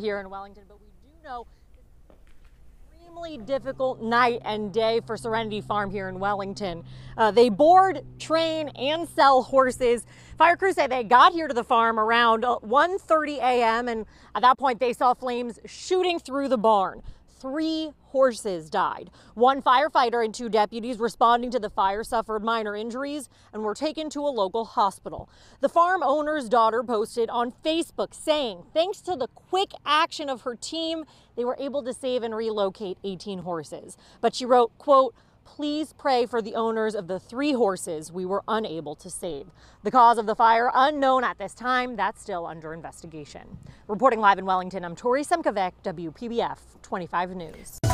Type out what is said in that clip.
here in Wellington, but we do know extremely difficult night and day for Serenity Farm here in Wellington. Uh, they board, train, and sell horses. Fire crews say they got here to the farm around 1:30 a.m. and at that point they saw flames shooting through the barn three horses died. One firefighter and two deputies responding to the fire suffered minor injuries and were taken to a local hospital. The farm owner's daughter posted on Facebook saying, thanks to the quick action of her team, they were able to save and relocate 18 horses. But she wrote, quote, please pray for the owners of the three horses we were unable to save. The cause of the fire unknown at this time. That's still under investigation. Reporting live in Wellington, I'm Tori Semkovic, WPBF 25 News.